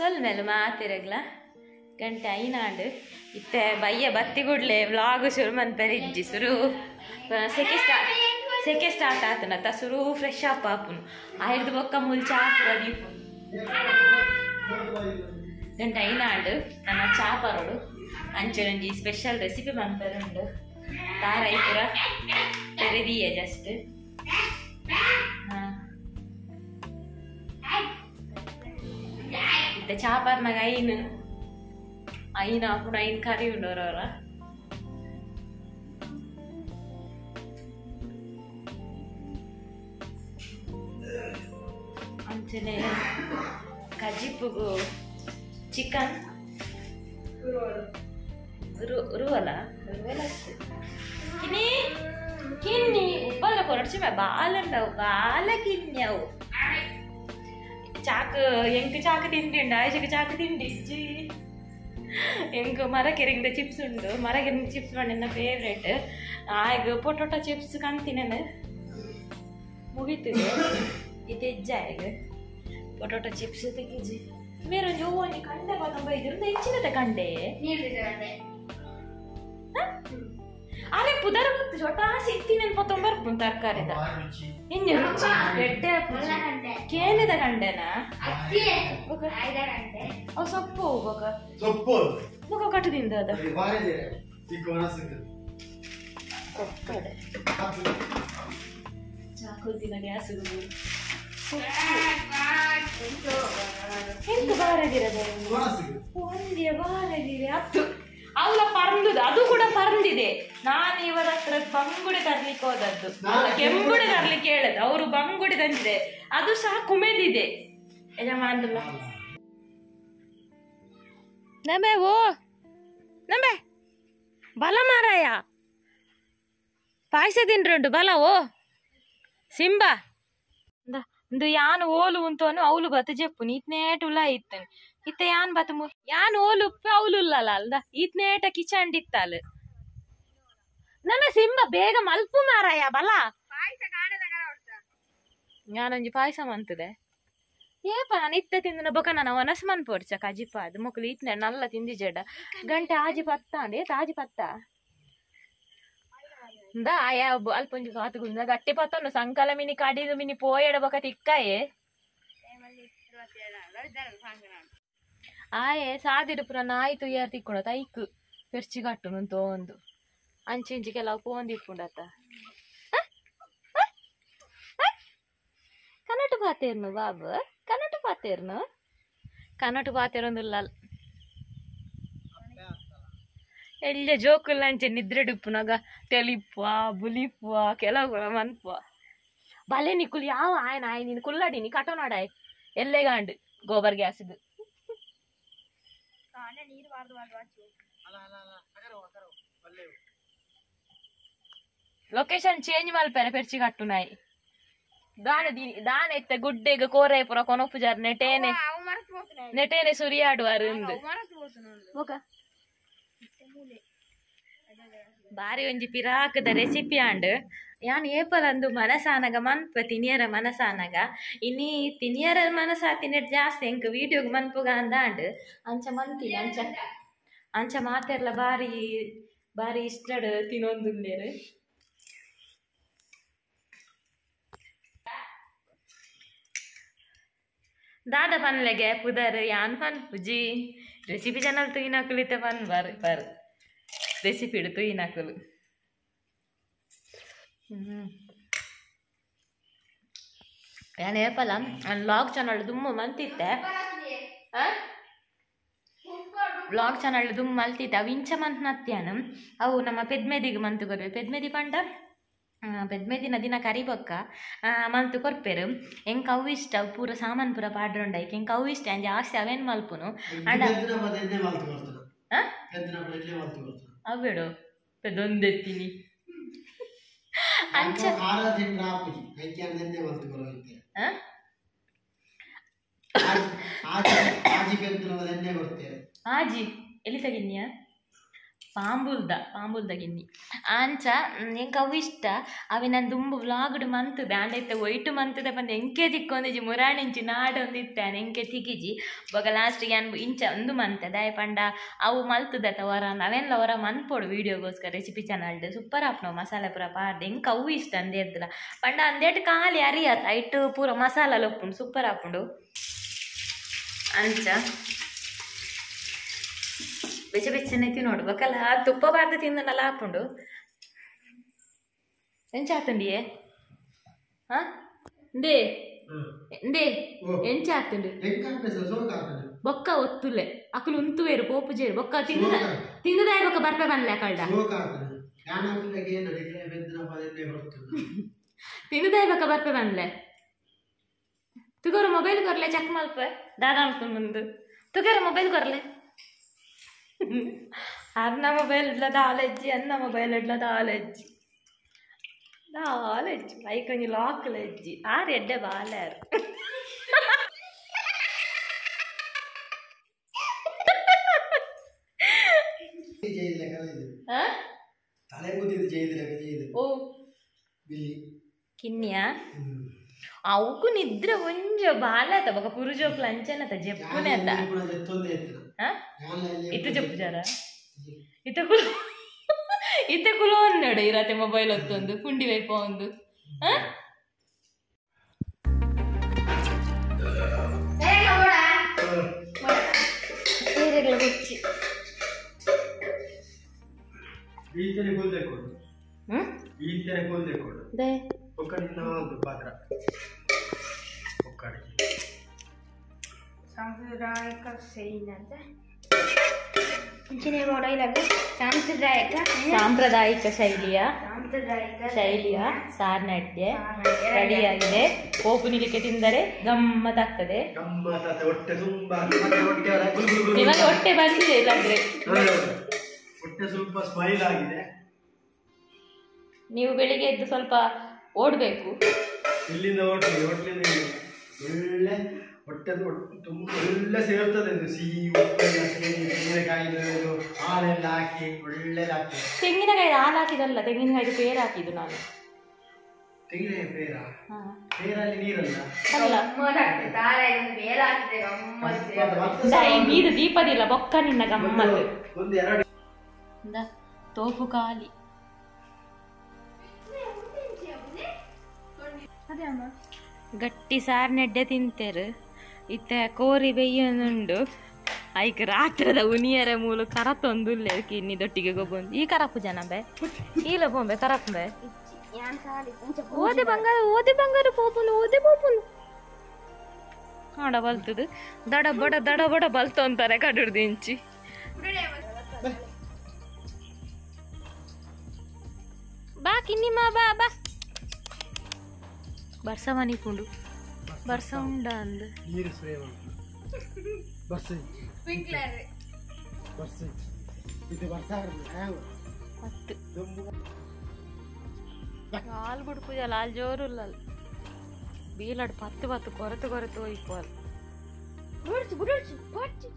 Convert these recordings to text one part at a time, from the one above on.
ಮೇಲೆ ಮಾತಿರಗ್ಲ ಗಂಟೆ ಐನಾಂಡು. ಇತ್ತೆ ಬಯ್ಯ ಬತ್ತಿ ಗುಡ್ಲೆ ವ್ಲಾಗ್ ಶುರು ಮನ್ಪೆರ್ ಇಜ್ಜಿ ಸುರು ಸೆಕೆ ಸ್ಟಾರ್ಟ್ ಸೆಕೆ ಸ್ಟಾರ್ಟ್ ಆತನತ್ತ ಸುರು ಫ್ರೆಶ್ ಅಪ್ ಆಪುನು. ಆಯ್ದು ಬೊಕ್ಕ ಮುಲ್ಚ ಹಾಕುವ ದೀಪು. ಗಂಟೆ ಐನಾಂಡು. ನನ್ನ ಚಾಪರೋಡು. ಅಂಚೊಂಜಿ ಸ್ಪೆಷಲ್ ರೆಸಿಪಿ ಮನ್ಪೆರುಂಡು ತಾರ ಐಪುರ. ತೆರೆದಿಯೆ ಜಸ್ಟ್ చేపన్నాక అయిన అయిన అప్పుడు అయిన కర్రీ ఉండవరా అంచనే కజిప్పు చికెన్ రువల రువల కిని కిన్ని ఉప్పల కొరడ్చి బాలండవు బాల కిన్యవు ಚಾಕ್ ಎಂಕ್ ಚಾಕ್ ತಿಂಡಿಂಡ ಆಯ್ಷಕ್ಕೆ ಚಾಕ್ ತಿಂಡಿಜ್ಜಿ ಎಂಕ್ ಮರಕೆರೆಗಿಂದ ಚಿಪ್ಸ್ ಉಂಡು ಮರಕೆರೆಗಿಂದ ಚಿಪ್ಸ್ ನನ್ನ ಫೇವ್ರೇಟ್ ಆಯ್ಗ ಪೊಟೊಟೊ ಚಿಪ್ಸ್ ಕಂತಿನೇನು ಮುಗೀತು ಇದು ಹೆಜ್ಜೆ ಆಯ್ಗ ಪೊಟೊಟೊ ಚಿಪ್ಸ್ ತೆಗಿಜಿ ಬೇರೆ ಒಂದು ಓನಿ ಕಂಡೆ ಪತ್ತೊಂಬ ಇದ್ರಿಂದ ಹೆಚ್ಚಿನತೆ ಕಂಡೆ ಅರೆ ಪುದರ ಬತ್ತು ಜೊಟ ಸಿಕ್ತೀನಿ ಪತ್ತೊಂಬ ಬರ್ಪುನ್ ತರಕಾರಿದ. ಇನ್ನು ರುಚಿ. ಬೆಡ್ಡೆ ಕೇನಿದ ಕಂಡೆನ ಅವು ಸೊಪ್ಪು ಹೋಗ. ಸೊಪ್ಪು ಮುಖ ಕಟ್ಟದಿಂದ ಅದ. ಚಾಕುಲ್ದಿನ ಗ್ಯಾಸ್ ಎಂತ ಬಾರದಿರದ. ಒಂದೇ ಬಾರದಿದೆ ಹತ್ತು. ಅವಳ ಪರಂದುದು ಅದು ಕೂಡ ಪರಂದಿದೆ. ನಾನು ಇವರ ಹತ್ರ ಬಂಗುಡೆ ತರ್ಲಿಕ್ಕೆ ಹೋದದ್ದು. ಕೆಂಬುಡೆ ತರ್ಲಿಕ್ಕೆ ಹೇಳದು. ಅವರು ಬಂಗುಡೆ ತಂದಿದೆ. ಅದು ಸಹ ಕುಮೆದಿದೆ. ಯಜಮಾನ್ರಲ್ಲ ನಮೆ ಓ! ನಮೆ! ಬಲ ಮಾರಾಯ! ಪಾಯಸ ತಿನ್ರುಂಡು ಬಲ ಓ! ಸಿಂಬ! ಒಂದು ಯಾನು ಓಲು ಉಂತೋನು ಅವಲು ಬತ್ತ ಜಪ್ಪು ನೀತ್ನೇಟ್ ಇತ್ತನ್. ಇತ್ತ ಯಾನ್ ಬತಮು ಯಾನ್ ಓಲು ಉಪ್ಪೆ ಅವಲುಲ್ಲಲ್ಲ ಅಲ್ದ? ಈತ್ನೇಟ ಕಿಚಂಡಿತ್ತಲ್. ನನ್ನ ಸಿಂಬ ಬೇಗ ಮಲ್ಪು ಮಾರಾಯ ಬಲ. ಯಾನೊಂಜಿ ಪಾಯಸ ಮಂತದೆ? ಏಪ ನಾನು ಇತ್ತ ತಿಂದ ಬೊಕ ನಾನು ಮನ್ ಪೋರ್ಚ ಕಜಿಪ ಅದು ಮಕ್ಕಳು ಇತ್ನೆ ನಲ್ಲ ತಿಂದಿ ಜಡ. ಗಂಟೆ ಆಜಿ ಪತ್ತ ಅಂಡಿ ತಾಜಿ ಪತ್ತ? ಇಂದ ಆಯಾ ಅಲ್ಪೊಂಜಿ ಕಾತುಗುಂದ ಗಟ್ಟಿ ಪತ್ತೊಂಡು ಸಂಕಲ ಮಿನಿ ಕಡಿದು ಮಿನಿ ಪೋಯಡ ಬೊಕ ತಿಕ್ಕಾಯೇ. ಆಯೆ ಸಾದಿರು ಪುರ ನಾಯಿ ತುಯ್ಯಾರ ತಿಕ್ಕೊಂಡ ತೈಕ್ ಪೆರ್ಚಿ ಕಟ್ಟುನು ತೋಂದು ಅಂಚಿ ಇಂಚಿ ಕೆಲವು ಪೋಂದಿ ಇಪ್ಪುಂಡತ್ತ ಕನ್ನಟ ಪಾತೇರ್ನು ಬಾಬು ಕನ್ನಟ ಪಾತೇರ್ನು ಕನ್ನಟ ಪಾತೇರೊಂದುಲ್ಲ ಎಲ್ಲ ಜೋಕುಲ್ಲ ಅಂಚೆ ನಿದ್ರೆ ಡುಪ್ಪುನಾಗ ತೆಲಿಪ್ಪ ಬುಲಿಪ್ಪ ಕೆಲವು ಮನ್ಪ ಬಲೆ ನಿಕ್ಕುಲ್ ಯಾವ ಆಯ್ನ ಆಯ್ ನೀನು ಕುಲ್ಲಾಡಿ ನೀ ಕಟೋ ನಾಡಾಯ್ ಎಲ್ಲೆಗಾಂಡ್ ಗೋಬರ್ ಗ್ಯಾಸ್ದು ಲೊಕೇಶನ್ ಚೇಂಜ್ ಮಲ್ಪೆನೆ ಪೆರ್ಚಿ ಕಟ್ಟು ನಾಯಿ ದಾನ ದಿ ದಾನ ಇತ್ತ ಗುಡ್ಡೆಗ ಕೋರೆ ಪುರ ಕೊನೊಪ್ಪು ಜಾರ್ ನೆಟೇನೆ ನೆಟೇನೆ ಸುರಿಯಾಡುವಾರು ಇಂದು ಹೋಗ ಬಾರಿ ಒಂಜಿ ಪಿರಾಕದ ರೆಸಿಪಿ ಆಂಡ್ ಯಾನ್ ಏಪಲಂದು ಮನಸಾನಗ ಮನ್ಪ ತಿನಿಯರ ಮನಸಾನಗ. ಇನ್ನಿ ತಿನಿಯರ ಮನಸ ತಿನ್ನೆಡ್ ಜಾಸ್ತಿ, ಎಂಕ್ ವಿಡಿಯೋಗ್ ಮನ್ಪುಗ ಅಂದಾಂಡ್ ಅಂಚ ಮನ್ತೀನಿ ಅಂಚ ಅಂಚ ಮಾತೆರ್ಲ ಬಾರಿ ಬಾರಿ ಇಷ್ಟಡ್ ತಿನ್ನೊಂದುಂಡೇರು ದಾದ ಪನ್ಲೆಗೆ ಪುದರ್ ಯಾನ್ ಪನ್ ಪುಜಿ ರೆಸಿಪಿ ಚಾನಲ್ ತುಯಿನಕುಲಿತ ಪನ್ ಬರ್ ಬರ್ ರೆಸಿಪಿ ಹಿಡಿತು ಈ ನಾಕಲು ಹ್ಮ್ ಯಾನ್ ನಾನು ಲಾಗ್ ಚಾನಲ್ ದುಮ್ಮು ಮಂತಿತ್ತೆ ಬ್ಲಾಗ್ ಚಾನಲ್ ದುಮ್ ಮಲ್ತಿತ್ತೆ ಅವು ಇಂಚ ಮಂತ್ ನತ್ಯಾನು ಅವು ನಮ್ಮ ಪೆದ್ಮೆದಿಗೆ ಮಂತು ಕೊರ್ವೆ ಪೆದ್ಮೆದಿ ಪಂಡ ಪೆದ್ಮೆದಿನ ದಿನ ಕರಿಬೊಕ್ಕ ಆ, ಮಂತು ಕೊರ್ಪೆರು ಎಂಕ ಅವು ಇಷ್ಟ ಅವು ಪೂರ ಸಾಮಾನ್ ಪೂರ ಪಾಡ್ರೊಂಡೈಕ್ ಎಂಕ್ ಅವು ಇಷ್ಟ ಅಂಜ ಜಾಸ್ತಿ ಅವೇನು ಮಲ್ಪುನು ಅಂಡ ಅವೇಡು ಪೆದೊಂದೆತ್ತೀನಿ ಅಂಚ ಖಾರ ತಿಂದ್ರೆ ಆಪುಜಿ ಕೈಕೆ ಎಣ್ಣೆ ಮಲ್ತು ಬರೋದಕ್ಕೆ. ಆ? ಆಜಿ ಎಲ್ಲಿ ಬೆದ್ದು ಪಾಂಬುಲ್ದ ಪಾಂಬುಲ್ದ ಗಿನ್ನಿ. ಆಂಚ ಎಂಕ ಇಷ್ಟ ಅವೆ ನಾನು ತುಂಬ ವ್ಲಾಗ್ಡ್ ಮಂತದೆ, ಆಂಡೈತೆ ಒಯ್ಟು ಮಂತುದ, ಬಂದು ಎಂಕೆ ತಿಕ್ಕೊಂದಿಜಿ ಮುರಾಣಿಂಚಿ ನಾಡೊಂದು ಇತ್ತಾನೆ ಎಂಕೆ ತಿಕ್ಕಿಜಿ. ಬಗ ಲಾಸ್ಟಿಗೆ ಅನ್ಬು, ಇಂಚ ಒಂದು ಮಂತ, ದಾಯ ಪಂಡ. ಅವು ಮಲ್ತದ ವರ ಅವೆಲ್ಲ ಅವರ ಮನ್ಪೋಡು ವೀಡಿಯೋಗೋಸ್ಕರ ರೆಸಿಪಿ ಚಾನಲ್ಡ್ ಸೂಪರ್ ಆಪ್ನೋ ಮಸಾಲೆ ಪೂರ ಪಾಡ್ದೆ. ಎಂಕ ಅವು ಇಷ್ಟ ಅಂದೇರ್ದಿಲ್ಲ ಪಂಡ ಅಂದೇಟ್ ಖಾಲಿ ಅರಿಯತ್, ಐಟ್ ಪೂರ ಮಸಾಲ ಲೊಪ್ಪುಂಡು ಸೂಪರ್ ಆಪುಂಡು ಅಂಚ ಬೆಚ್ಚ ಬೆಚ್ಚನೆ ತಿನ್ನೋಡು ಬಕಲ್ಲ ತುಪ್ಪ ಬಾರ್ದು ತಿಂದನಲ್ಲ ಹಾಕೊಂಡು ಎಂಚ ಆತಂಡಿಯೇ ಹಾ? ದೇ ದೇ ಎಂಚ ಆತಂಡು ಹೆಂಗೆ ಸೋಕ ಆಗ್ತದೆ. ಬೊಕ್ಕ ಒತ್ತುಲೆ. ಅಕಲು ಉಂತುವೇರು ಪೋಪು ಜೇರು. ಬೊಕ್ಕ ತಿಂದ ತಿಂದದಾಯ ಬೊಕ್ಕ ಬರ್ಪೆ ಪದನ್ನೇ ಹೊರತು. ತಿಂದದಾಯ ಬೊಕ್ಕ ಬರ್ಪೆ ಬಂದ್ಲೆ? ತುಗೋರು ಮೊಬೈಲ್ ಕೊರ್ಲೆ ಚೆಕ್ ಮಲ್ಪೆ. ದಾದ ಮಾಡ್ತು ಮುಂದು ತುಗೋರು ಮೊಬೈಲ್ ಕೊರ್ಲೆ. అన్న మొబైల్లో దాలొచ్చి అన్న మొబైల్లో దాలొచ్చి దాలొచ్చి అవి కొంచెం లాక్లు వచ్చి ఆ రెడ్డే బాగాలేరు తలే చేయదు చేయదు ఓ కిన్యా ಅವಕ್ಕೂ ನಿದ್ರೆ ಒಂಜ ಬಾಲತ ಬೊಕ ಪುರುಜೋಕ್ ಲಂಚನತ ಜೆಪ್ಪುನೆ ಅತ್ತ ಇತ್ತ ಜಪ್ಪು ಜಾರ ಇತ್ತ ಕುಲು ಇತ್ತ ಕುಲು ಒಂದೆಡೆ ಇರತ್ತೆ ಮೊಬೈಲ್ ಹೊತ್ತೊಂದು ಪುಂಡಿ ವೈಪ ಒಂದು ಈ ತರ ಕೋಲ್ ದೇಕೊಡು ಈ ತರ ಕೋಲ್ ದೇಕೊಡು ಕೊಡು ಒಂದು ಪಾತ್ರ ಒಕ್ಕಡಿ ಸಾಂಪ್ರದಾಯಿಕ ಶೈಲಿ ಅಂತ ಇಂಚಿನ ಡೈಲಾಗ್ ಸಾಂಪ್ರದಾಯಿಕ ಸಾಂಪ್ರದಾಯಿಕ ಶೈಲಿಯ ಸಾಂಪ್ರದಾಯಿಕ ಶೈಲಿಯ ಸಾರ್ನಾಟ್ಯ. ರೆಡಿಯಾಗಿದೆ. ಕೋಪು ನಿಲಿಕೆ ತಿಂದರೆ ಗಮ್ಮತ್ತಾಗ್ತದೆ. ಹೊಟ್ಟೆ ತುಂಬಾ ನಿಮಗೆ ಹೊಟ್ಟೆ ಬಂದಿದೆ ಇಲ್ಲಾಂದ್ರೆ. ಹೊಟ್ಟೆ ಸ್ವಲ್ಪ ಸ್ಮೈಲ್ ಆಗಿದೆ. ನೀವು ಬೆಳಿಗ್ಗೆ ಎದ್ದು ಸ್ವಲ್ಪ ಓಡಬೇಕು. ಇಲ್ಲಿಂದ ಹೋಟ್ಲಿ ಹೋಟ್ಲಿಂದ ಇಲ್ಲಿ. ಒಳ್ಳೆ ಹೊಟ್ಟೆ ತುಂಬ ಒಳ್ಳೆ ಸೇರ್ತದೆ ಇದು. ಸಿಹಿ ತೆಂಗಿನಕಾಯಿದು ಹಾಕಿ ಹಾಲೆಲ್ಲ ಹಾಕಿ ಒಳ್ಳೆದಾಗ್ತದೆ ತೆಂಗಿನಕಾಯಿ ಹಾಲು ಹಾಕಿದಲ್ಲ ತೆಂಗಿನಕಾಯಿ ಪೇರು ಹಾಕಿದ್ದು ನಾನು. ತೆಂಗಿನಕಾಯಿ ಪೇರ? ಹಾ. ಪೇರಲ್ಲಿ ನೀರಲ್ಲ? ನೀರು ದೀಪದಿಲ್ಲ ಬೊಕ್ಕ ನಿನ್ನ ಗಮ್ಮತ್ತು ಒಂದು ಎರಡು. ತೋಪು ಖಾಲಿ. ಗಟ್ಟಿ ಸಾರ್ನೆಡ್ಡೆ ತಿಂತೇರು. ಇತ್ತ ಕೋರಿ ಬೆಯ್ಯನುಂಡು. ಐಕ್ ರಾತ್ರದ ಉನಿಯರ ಮೂಲು ಕರತೊಂದುಲ್ಲೆ ಕಿನ್ನಿ ದೊಟ್ಟಿಗೆ ಗೊಬ್ಬೊಂದು. ಈ ಕರಪು ಜನ ಬೇ ಈಲ ಪೋಂಬೆ ಕರಪುಂಬೆ ಓದೆ ಬಂಗಾರ ಓದಿ ಬಂಗಾರ ಪೋಪುಲು ಓದೆ ಪೋಪುಲು ಹಾಡ ಬಲ್ತದು. ದಡ ಬಡ ದಡ ಬಡ ಬಲ್ತು ಅಂತಾರೆ ಕಡುಡ್ದು ಇಂಚಿ ಬಾ ಕಿನ್ನಿಮ್ಮ ಬಾ ಬಾ. ಬರ್ಸ ಮನಿಪುಂಡು ಬರ್ಸ ಉಂಡ ಅಂದ್ ನೀರು ಸ್ಪ್ರಿಂಕ್ಲರ್ ಬಸ್ ಇದು ವರ್ಷ ಹತ್ತು ಹಾಲು ಬಿಡ್ಪುಜ ಲಾಲ್ ಜೋರುಲ್ಲ ಬೀಲಡ್ ಪತ್ತು ಪತ್ತು ಕೊರತು ಕೊರತು ಬುಡ್ಚು ಬುಡ್ಚು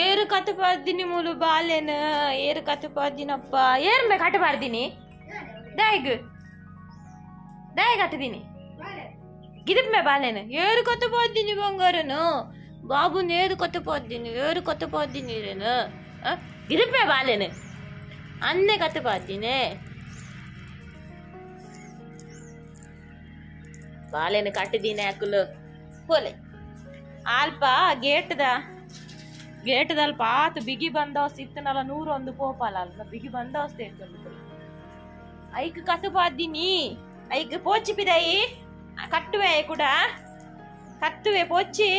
ಏರು ಕತ್ತು ಪಾರ್ದಿನಿ ಮೂಲು ಬಾಲೆನ ಏರು ಕತ್ತು ಪಾರ್ದಿನಪ್ಪ ಏರ್ ಮೇ ಕಟ್ಟು ಪಾರ್ದಿನಿ ದಾಯ್ಗ್ ದಾಯ್ ಕಟ್ಟದಿನಿ ಗಿದಪ್ ಮೇ ಬಾಲೆನ ಏರು ಕತ್ತು ಪಾರ್ದಿನಿ ಬಂಗಾರನು ಬಾಬು ನೇರು ಕತ್ತು ಪಾರ್ದಿನಿ ಏರು ಕತ್ತು ಪಾರ್ದಿನಿ ರೇನು ಗಿದಪ್ ಮೇ ಬಾಲೆನ ಅನ್ನೆ ಕತ್ತು ಪಾರ್ದಿನಿ ಬಾಲೆನ ಕಟ್ಟಿದೀನಿ ಅಕ್ಕಲು ಹೋಲೆ ಅಲ್ಪ ಗೇಟ್ದ ಗೇಟ್ದ ಅಲ್ಪ ಆತು ಬಿಗಿ ಬಂದವಸ್ತು ಇತ್ತನಲ್ಲ ನೂರೊಂದು ಪೋಪಲ್ಲ ಅಲ್ಲ ಬಿಗಿ ಬಂದವಸ್ತು ಇರ್ತಂದು ಐಕ್ ಕತ್ತು ಪಾದಿನಿ ಐಕ್ ಪೋಚಿ ಪಿದಾಯಿ ಕಟ್ಟುವೆ ಕೂಡ ಕತ್ತುವೆ ಪೋಚಿ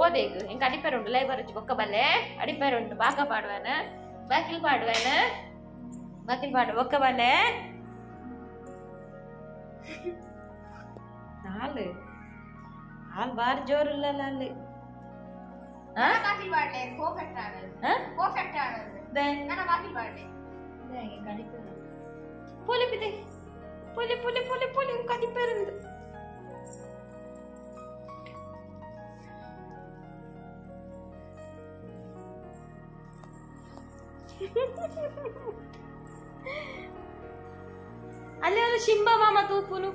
ಓದೇಕು ಎಂಕ ಅಡಿಪೇರು ಉಂಟು ಲೈಬರ್ ಹಚ್ಚಿ ಬೊಕ್ಕ ಬಲ್ಲೆ ಅಡಿಪೇರು ಉಂಟು ಬಾಕ ಪಾಡುವನ ಬಾಕಿಲ್ ಪಾಡುವನ బాకిల్ పాడు ఒక్క పాడే నాలు ఆల్ బార్ జోరు లాలు బాకిల్ పాడలే పర్ఫెక్ట్ ఆడదు పర్ఫెక్ట్ ఆడదు నా బాకిల్ పాడలే புலிப்பிதே புலி புலி புலி புலி கதிப்பெருந்து Ha ha ha ha ha! ಅಲ್ಲೆಲ್ಲ ಶಿಂಬಮಾಮ ತೂಪುನು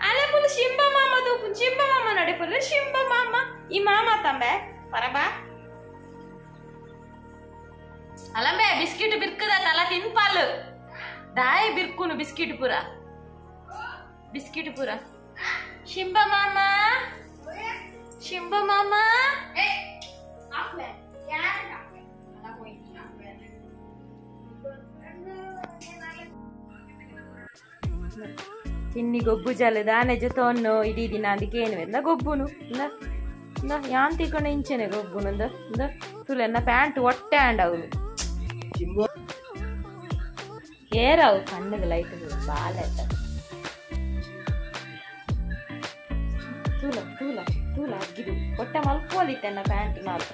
ಅಲೆ ಪುಲು ಶಿಂಬಮಾಮ ತೂಪುನು ಶಿಂಬಮಾಮ ನಡೆಪುಲು ಶಿಂಬಮಾಮ ಈ ಮಾಮ ತಂಬೆ ಪರಬಾ ಅಲಂಬೆ ಬಿಸ್ಕಿಟ್ ಬಿರ್ಕದ ತಲ ತಿನ್ಪಾಲು ದಾಯಿ ಬಿರ್ಕುನು ಬಿಸ್ಕಿಟ್ ಪುರ ಬಿಸ್ಕಿಟ್ ಪುರ ಶಿಂಬಮಾಮ ತಿನ್ನಿ ಗೊಬ್ಬು ಜಲ ದಾನೆ ಜೊತೊನ್ನು ಇಡೀ ದಿನ ಅದಕ್ಕೆ ಏನು ಎಂದ ಗೊಬ್ಬುನು ಇಂದ ಇಂದ ಯಾನ್ ತಿಕೊಂಡು ಇಂಚೆನೆ ಗೊಬ್ಬುನು ಇಂದ ಇಂದ ತುಲೆ ಎನ್ನ ಪ್ಯಾಂಟ್ ಒಟ್ಟೆ ಆಂಡ್ ಅವಳು ಚಿಂಬು ಏರವು ಕಣ್ಣಿಗೆ ಲೈಟ್ ಬಾಲ ತೂಲ ತೂಲ ತೂಲ ಅಗ್ಗಿದು ಹೊಟ್ಟೆ ಮಲ್ಕೋಲಿತ್ತೆ ನನ್ನ ಪ್ಯಾಂಟ್ ನಾಲ್ಕು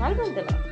ಮಲ್ಕೊಂತಲ್ಲ